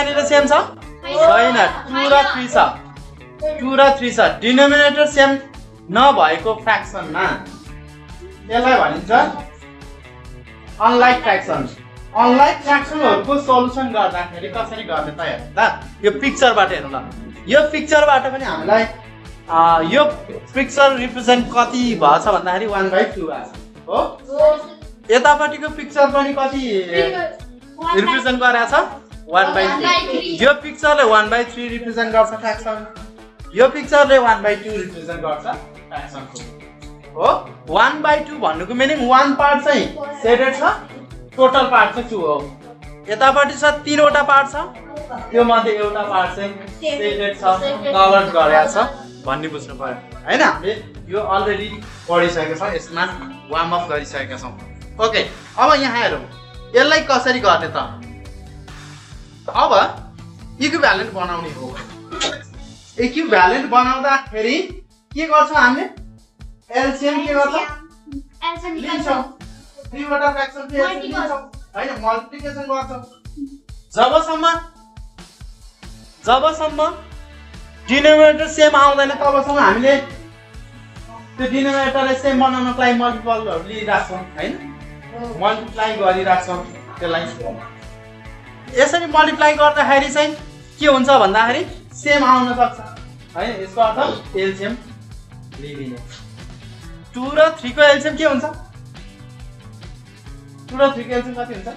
यहाँनिर सेम छ छैन टु र थ्री छ टु र थ्री छ डिनोमिनेटर सेम नभएको फ्रेक्सनमा त्यसलाई भनिन्छ अनलाइक फ्रेक्सन अनलाइक फ्रेक्सनहरूको सल्युसन गर्दाखेरि कसरी गर्ने त हेर्नु त। यो पिक्चरबाट हेर्नु ल। यो पिक्चरबाट पनि हामीलाई यो पिक्चर रिप्रेजेन्ट कति भएछ भन्दाखेरि वान बाई टू आएको हो? यतापट्टिको पिक्चर पनि कति रिप्रेजेन्ट गरेको छ? वान बाई थ्री यो पिक्चरले वान बाई थ्री रिप्रेजेन्ट गर्छ फ्रेक्सन यो पिक्चरले वान बाई टू रिप्रेजेन्ट गर्छ फ्रेक्सनको हो वान बाई टू भन्नुको मिनिङ वान पार्ट चाहिँ सेडेड छ? टोटल पार्ट चाहिँ टू हो. यतापट्टि छ तिनवटा पार्ट छ? त्यो मध्ये एउटा पार्ट चाहिँ सेडेड छ कभर गरेको छ भन्ने बुझ्नु पर्यो होइन? हामीले यो अलरेडी पढिसकेको छौँ यसमा वार्म अप गरिसकेका छौँ। ओके अब यहाँ हेरौँ। यसलाई कसरी गर्ने त? अब इक्विभ्यालेन्ट बनाउने हो। इक्विभ्यालेन्ट बनाउँदाखेरि के गर्छौँ हामीले? एलसिएम के गर्छौँ? लिन्छौँ। दुईवटा फ्रेक्सन चाहिँ यसरी लिन्छौँ। होइन मल्टिप्लिकेसन गर्छौँ। जबसम्म जबसम्म डिनोमिनेटर सेम आउँदैन तबसम्म हामीले त्यो डिनोमिनेटरलाई सेम बनाउनको लागि मल्टिपलहरू लिइरहेको छौँ होइन? मल्टिप्लाई गरिरहेको छौँ त्यसलाई। यसरी मल्टिप्लाई गर्दाखेरि चाहिँ के हुन्छ भन्दाखेरि सेम आउन सक्छ। होइन? यसको अर्थ एलसिएम लिइदिने टु र थ्रीको एलसिएम के हुन्छ? टु र थ्रीको एलसिएम कति हुन्छ?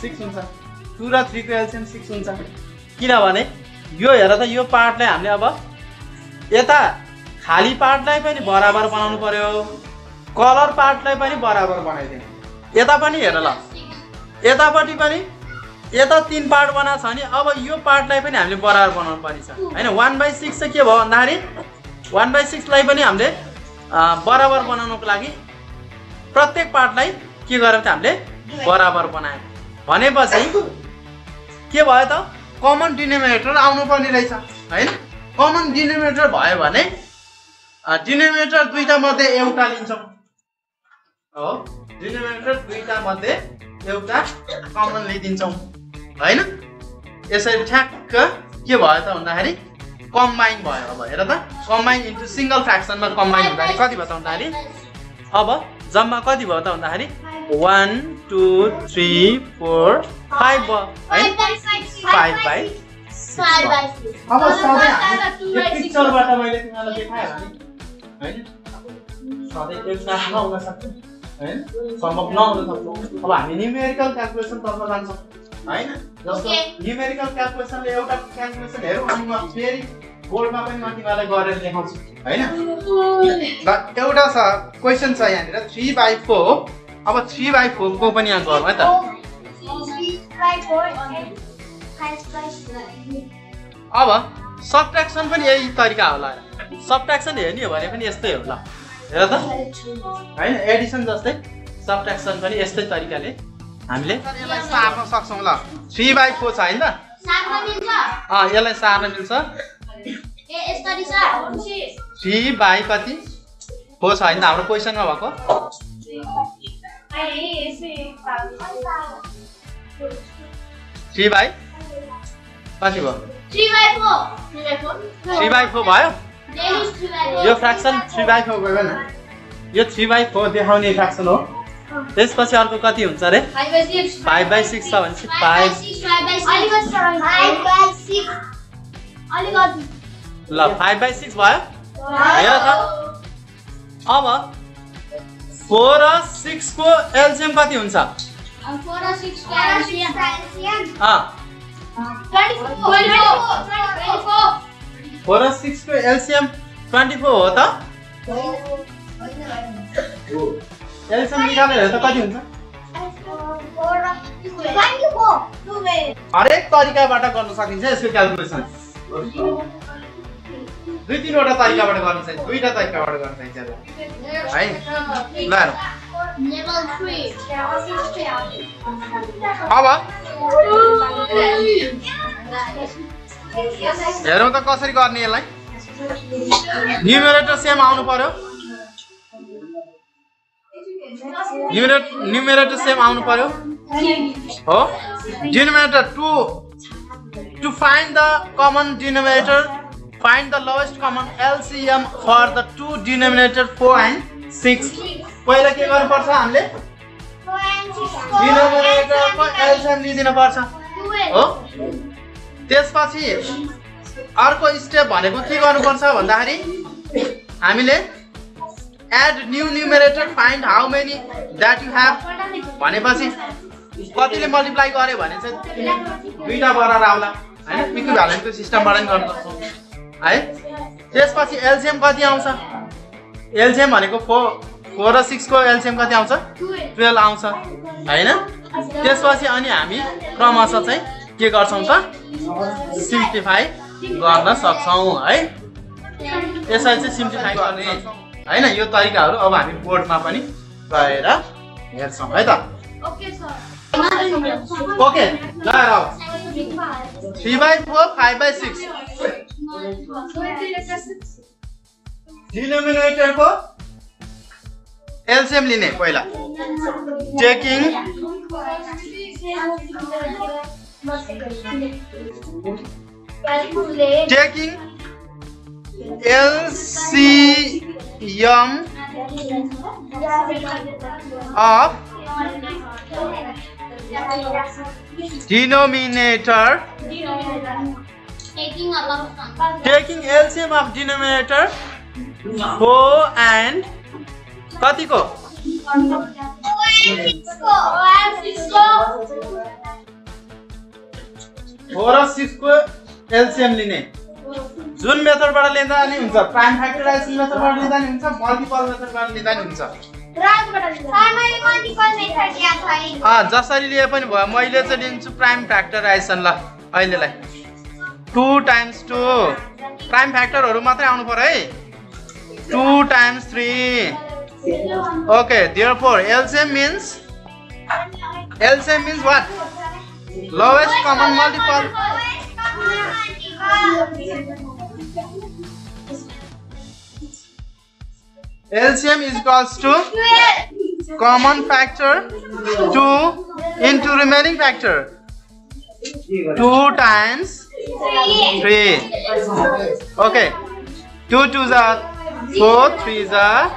सिक्स हुन्छ। टु र थ्रीको एलसिएम सिक्स हुन्छ। किनभने यो हेर त यो पार्टलाई हामीले अब यता खाली पार्टलाई पनि बराबर बनाउनु पर्यो। कलर पार्टलाई पनि बराबर बनाइदिने। यता पनि हेर ल। यतापट्टि पनि यता तिन पार्ट बनाएको छ भने अब यो पार्टलाई पनि हामीले बराबर बनाउनु पर्ने छ होइन वान बाई सिक्स चाहिँ के भयो भन्दाखेरि वान बाई सिक्सलाई पनि हामीले बराबर बनाउनुको लागि प्रत्येक पार्टलाई के गर्यौँ त हामीले बराबर बनायौँ। भनेपछि के भयो त? कमन डिनोमिनेटर आउनु पर्ने रहेछ होइन? कमन डिनोमिनेटर भयो भने डिनोमिनेटर दुईटा मध्ये एउटा लिन्छौँ। हो? डिनोमिनेटर दुईटा मध्ये एउटा कमन लिइदिन्छौँ। होइन? यसरी ठ्याक्क के भयो त भन्दाखेरि कम्बाइन भयो। अब हेर त कम्बाइन इन्टु सिङ्गल फ्रेक्सनमा कम्बाइन हुँदाखेरि कति भयो त भन्दाखेरि अब जम्मा कति भयो त भन्दाखेरि one two three four five भयो। है फाइभ बाई अब सधैँ हामी पिक्चरबाट मैले तिमीलाई देखाएँ होइन? सधैँ एक साथ नहुन सक्छ। होइन सम्भव नहुन सक्छ अब हामी न्युमेरिकल क्यालकुलेसनतर्फ जान्छौँ होइन जस्तो. न्युमेरिकल क्यालकुलेसनले एउटा क्यालकुलेसन हेरौँ अनि म फेरि बोर्डमा पनि म तिमीलाई गरेर देखाउँछु होइन एउटा छ क्वेसन छ यहाँनिर थ्री बाई फोर अब थ्री बाई फोरको पनि यहाँ गरौँ है त अब सब्ट्र्याक्सन पनि यही तरिका होला सब्ट्र्याक्सन हेर्ने हो भने पनि यस्तै होला हेर त होइन एडिसन जस्तै सब्ट्र्याक्सन पनि यस्तै तरिकाले हामीले यसलाई सार्न सक्छौँ ल। थ्री बाई फोर छ होइन? यसलाई सार्न मिल्छ। थ्री बाई कति? फोर छ होइन? हाम्रो क्वेसनमा भएको। थ्री बाई कति भयो? थ्री बाई फोर भयो? यो फ्रेक्सन थ्री बाई फोर गयो न। यो थ्री बाई फोर देखाउने फ्रेक्सन हो। त्यसपछि अर्को कति हुन्छ अरे? फाइभ बाई सिक्स छ भने फाइभ ल फाइभ बाई सिक्स भयो। हेर त। अब फोर र सिक्सको एलसिएम कति हुन्छ? अँ। फोर र सिक्सको एलसिएम ट्वेन्टी फोर हो त एलसिएम निकालेर त कति हुन्छ हरेक तरिकाबाट गर्न सकिन्छ यसको क्यालकुलेसन दुई तिनवटा तरिकाबाट गर्न सकिन्छ दुईवटा तरिकाबाट गर्न सकिन्छ है ल अब हेरौँ त कसरी गर्ने यसलाई? न्युमेरेटर सेम आउनु पर्यो। न्युमेरेटर सेम आउनु पर्यो। हो? Denominator two to find the common denominator find the lowest common LCM for the two denominator four and six पहिला के गर्नुपर्छ हामीले? डिनोमिनेटरको एलसिएम लिइदिनु पर्छ हो? त्यसपछि अर्को स्टेप भनेको के गर्नुपर्छ भन्दाखेरि हामीले add new numerator find how many that you have भनेपछि कतिले मल्टिप्लाई गर्यो भने चाहिँ दुईवटा बराबर आउला। होइन? इक्विभ्यालेन्टको सिस्टमबाट नि गर्नु है? त्यसपछि एलसिएम कति आउँछ? एलसिएम भनेको फोर फोर र सिक्सको एलसिएम कति आउँछ? टुवेल्भ आउँछ। होइन? त्यसपछि अनि हामी क्रमशः चाहिँ के गर्छौँ त? सिम्प्लिफाई गर्न सक्छौँ है? यसरी चाहिँ सिम्प्लिफाई गर्ने होइन? यो तरिकाहरू अब हामी बोर्डमा पनि गएर हेर्छौँ है त? ओके ल three by four five by six डिनोमिनेटरको एलसिएम लिने पहिला। Taking taking LCM of denominator taking LCM of denominator 4 and कतिको फोर र सिक्सको एलसिएम लिने। जुन मेथडबाट लिँदा नि हुन्छ प्राइम फ्याक्टराइजेसन मेथडबाट लिँदा नि हुन्छ मल्टिपल मेथडबाट लिँदा नि हुन्छ। जसरी लिए पनि भयो मैले चाहिँ लिन्छु प्राइम फ्याक्टराइजेसन ल अहिलेलाई। टु टाइम्स टू प्राइम फ्याक्टरहरू मात्रै आउनु पर्यो है। Two times three okay there four LCM means LCM means what lowest common multiple. LCM is equals to common factor 2 into remaining factor 2 times 3 okay. 2 2 are 4 3 is are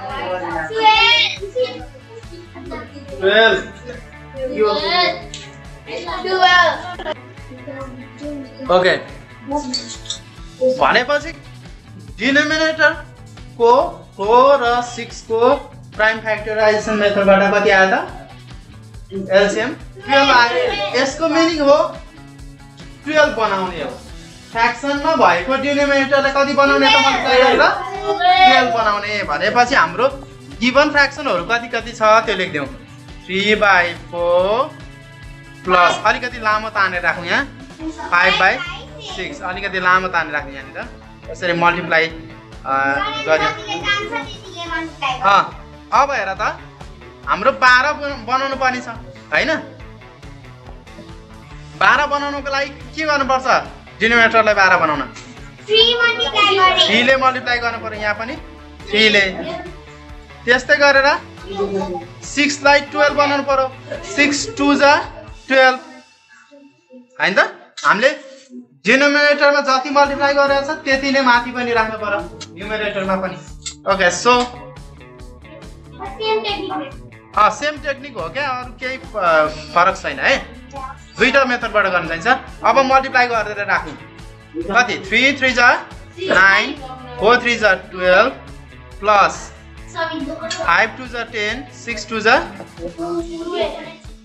12 okay. भनेपछि डिनोमिनेटरको four र सिक्सको prime factorisation मेथडबाट कति आयो त? LCM यसको meaning हो twelve बनाउने हो। फ्याक्सनमा भएको डिनोमिनेटरलाई कति बनाउने त टुवेल्भ बनाउने। भनेपछि हाम्रो गिभन फ्रेक्सनहरू कति कति छ त्यो लेखिदिउँ। थ्री बाई फोर प्लस अलिकति लामो तानेर राखौँ यहाँ। फाइभ बाई सिक्स अलिकति लामो तानेर राख्ने यहाँनिर यसरी मल्टिप्लाई गऱ्यो अँ अब हेर त। हाम्रो बाह्र बनाउनु पर्ने छ होइन? बाह्र बनाउनुको लागि के गर्नुपर्छ? डिनोमिनेटरलाई बाह्र बनाउन। थ्रीले मल्टिप्लाई गर्नु पऱ्यो यहाँ पनि। थ्रीले त्यस्तै गरेर सिक्सलाई टुवेल्भ बनाउनु पऱ्यो सिक्स टू जा टुवेल्भ होइन त? हामीले डिनोमिनेटरमा जति मल्टिप्लाई गरेर छ त्यति नै माथि पनि राख्नु पर्यो। न्युमिनेटरमा पनि। ओके सो सेम टेक्निक हो क्या? अरू केही फरक छैन है? दुईवटा मेथडबाट गर्न चाहिन्छ। अब मल्टिप्लाई गरेर राख्नु कति? थ्री थ्री जा। नाइन फोर थ्री जा। टुवेल्भ प्लस फाइभ टू जा। टेन सिक्स टू जा।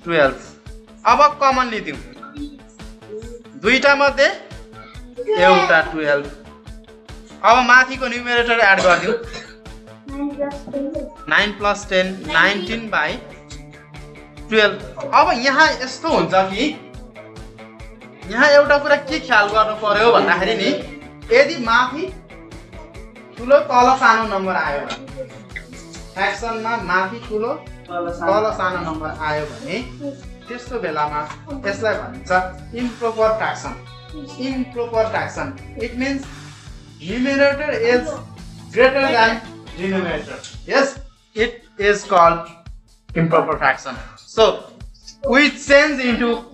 टुवेल्भ अब कमन लिदिउँ। दुईवटा मध्ये एउटा टुवेल्भ अब माथिको न्युमेरेटर एड गरिदिउँ। Nine plus ten nineteen by twelve अब यहाँ यस्तो हुन्छ कि यहाँ एउटा कुरा के ख्याल गर्नु पर्यो भन्दाखेरि नि यदि माथि ठुलो तल सानो नम्बर आयो भने फ्याक्सनमा माथि ठुलो तल सानो नम्बर आयो भने त्यस्तो बेलामा यसलाई भनिन्छ improper fraction improper fraction it means numerator is greater than denominator yes it is called improper fraction. So we into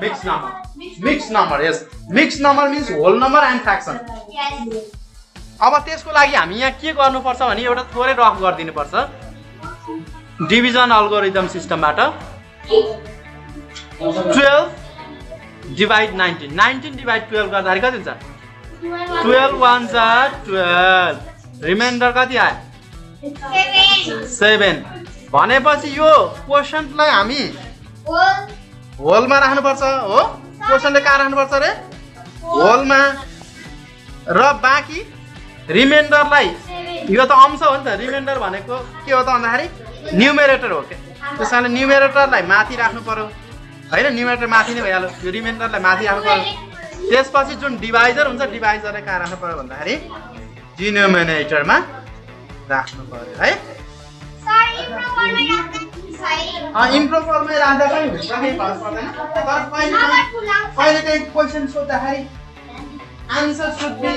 mixed number. Mixed number, yes. Mixed number means whole number and fraction. Yes. अब त्यसको लागि हामी यहाँ के गर्नुपर्छ भने एउटा थोरै रफ गरिदिनु पर्छ division algorithm सिस्टमबाट twelve divide nineteen nineteen divide twelve गर्दाखेरि कति हुन्छ? टुवेल्भ वान जा टुवेल्भ रिमाइन्डर कति आयो. सेभेन भनेपछि यो क्वेसनलाई हामी. होलमा राख्नुपर्छ हो? क्वेसनले कहाँ राख्नुपर्छ अरे होलमा र बाँकी रिमाइन्डरलाई. यो त अंश हो नि त रिमाइन्डर भनेको के हो त भन्दाखेरि? न्युमेरेटर हो क्या त्यस कारणले न्युमेरेटरलाई माथि राख्नु पर्यो होइन न्युमेरेटर माथि नै भइहाल्यो यो रिमाइन्डरलाई माथि राख्नु पर्यो त्यसपछि जुन डिभाइजर हुन्छ डिभाइजरलाई कहाँ राख्नु पर्यो भन्दाखेरि डिनोमिनेटरमा राख्नु पर्यो है. इम्प्रोपरमै राख्दा पनि हुन्छ पर्दैन तर काहीँ क्वेसन सोद्धाखेरि answer should be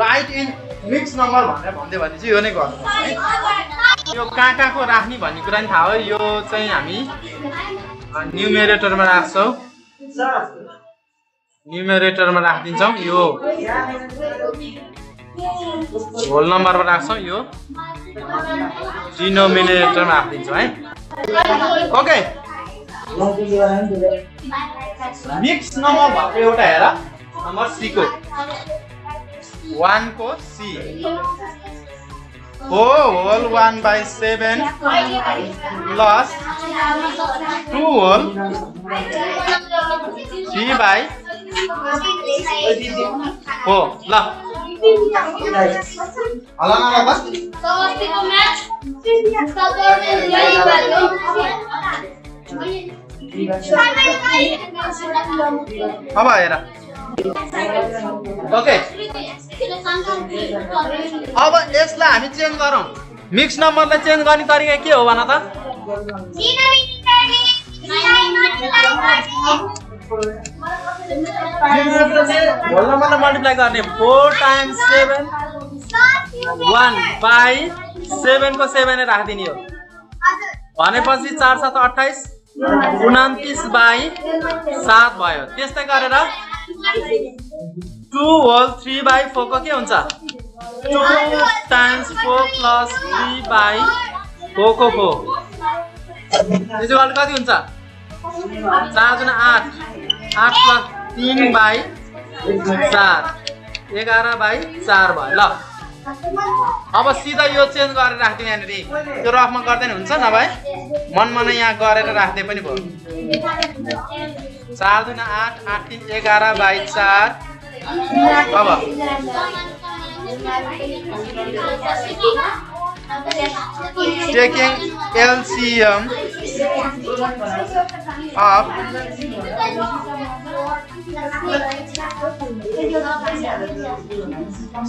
write in mix number भनेर भन्दै भने चाहिँ यो नै गर्नुपर्छ. यो कहाँ कहाँको राख्ने भन्ने कुरा नि थाहा हो। यो चाहिँ हामी न्युमेरेटरमा राख्छौँ। न्युमेरेटरमा राखिदिन्छौँ। यो होल नम्बरमा राख्छौँ। यो डिनोमिनेटरमा राखिदिन्छौँ है। ओके। मिक्स नम्बर भएको एउटा हेर। नम्बर सीको वानको सी हो whole one by seven plus two whole three by हो ल अब हेर ओके अब यसलाई हामी चेन्ज गरौँ। मिक्स नम्बरलाई चेन्ज गर्ने तरिका के हो भन त? मल्टिप्लाई गर्ने। Four times seven one by सेभेनको सेभेनै राखिदिने हो। भनेपछि चार सात अठाइस उनातिस बाई सात भयो। त्यस्तै गरेर टु होल थ्री बाई फोरको के हुन्छ? Two times four plus three by फोरको four यसो कति हुन्छ? चार आठ। आठ प्लस तिन बाई चार। एघार बाई चार भयो। ल। अब सिधा यो चेन्ज गरेर राखिदिउँ यहाँनिर। त्यो रफमा गर्दै नि हुन्छ नभए मनमा नै यहाँ गरेर राख्दै पनि भयो। चार दुना आठ आठ तिन एघार बाई चार। अब। Taking LCM of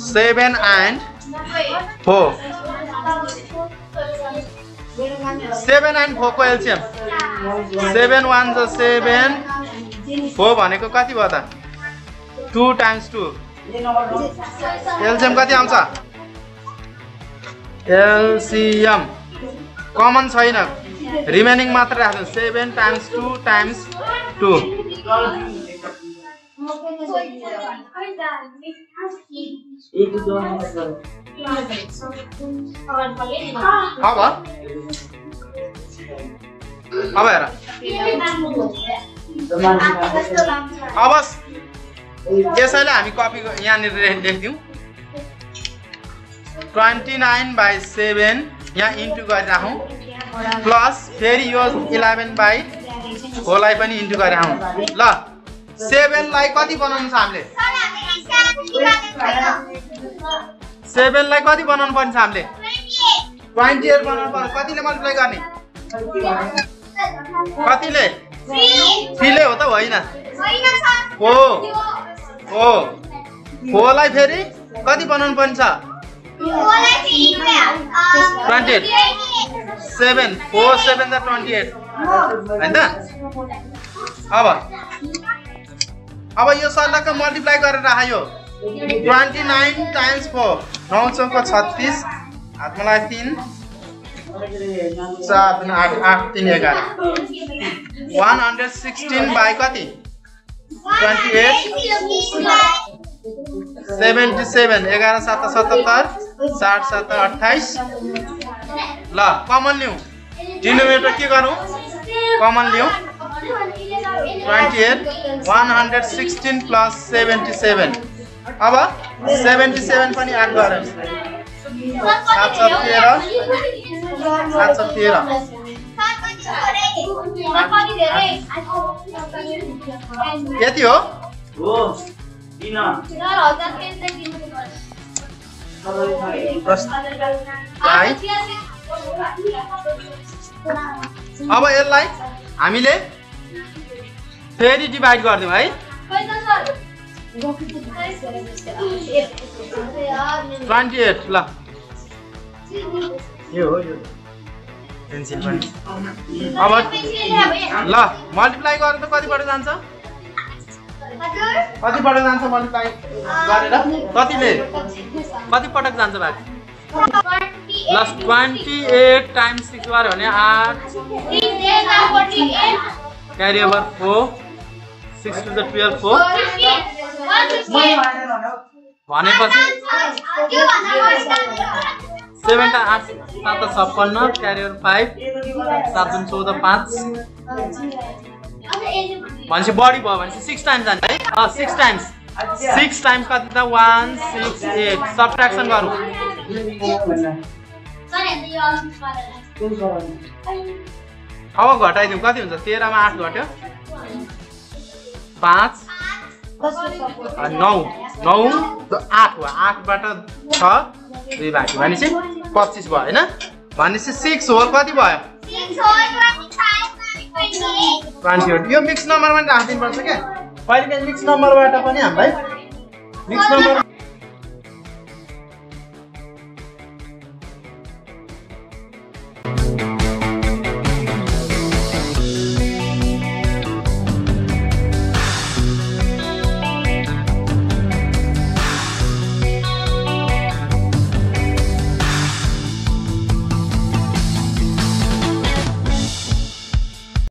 seven and four seven and फोरको LCM seven one छ सेभेन फोर भनेको कति भयो त? टु टाइम्स टू एलसिएम कति आउँछ? एलसिएम कमन छैन. रिमेनिङ मात्र राख्नु. Seven times two times two अब अब हेर अब यसैलाई हामी कपी यहाँनिर ले- लेखिदिउँ ट्वेन्टी नाइन बाई सेभेन यहाँ इन्टु गरिराखौँ प्लस फेरि यो इलेभेन बाई फोरलाई पनि इन्टु गरिराखौँ ल सेभेनलाई कति बनाउनु छ हामीले? सेभेनलाई कति बनाउनु पर्ने छ हामीले? ट्वेन्टी एट बनाउनु पर्छ कतिले मल्टिप्लाई गर्ने? कतिले? थ्रीले हो त होइन। हो। हो। फोरलाई फेरि कति बनाउनु पर्ने छ? Twenty eight seven. Four seven त ट्वेन्टी एट होइन त? अब। अब यो सल्लाहको मल्टिप्लाई गरेर राख यो ट्वेन्टी नाइन टाइम्स फोर नौ चौको छत्तिस हातमा लाग्यो तिन तिन आठ आठ तिन एघार। वान हन्ड्रेड सिक्सटिन बाई कति? Twenty eight. सेभेन्टी सेभेन एघार सात सतहत्तर साठ सात अठाइस ल कमन लिउँ डिनोमिनेटर के गरौँ? कमन लिउँ twenty eight one hundred sixteen plus seventy seven अब सेभेन्टी सेभेन पनि एड गरौँ सात सौ तेह्र सात सौ तेह्र यति हो अब यसलाई हामीले फेरि डिभाइड गरिदिउँ है। ट्वेन्टी एट ल। यो हो यो पेन्सिल पनि। अब ल मल्टिप्लाई गरेर त कतिपल्ट जान्छ? कतिपल्ट जान्छ मल्टिप्लाई गरेर? कतिले? कति पटक जान्छ भाइ? Plus twenty eight times six गऱ्यो भने आठ। Carry over four six to the twelve four भनेपछि सेभेन टा आठ सात छप्पन्न क्यारी ओभर फाइभ सात जुन चौध पाँच। भनेपछि बढी भयो भनेपछि सिक्स टाइम्स जान्छ है। सिक्स टाइम्स सिक्स टाइम्स कति त? वान सिक्स एट सब्ट्राक्सन गरौँ। अब घटाइदिउँ। कति हुन्छ? तेह्रमा आठ घट्यो। पाँच। नौ। नौ आठ हो आठबाट छ दुई बाँकी भनेपछि पच्चिस भयो होइन? भनेपछि सिक्स होल कति भयो? Twenty at. यो मिक्स नम्बरमा पनि राखिदिनुपर्छ क्या। कहिले काहीँ मिक्स नम्बरबाट पनि हामीलाई मिक्स नम्बर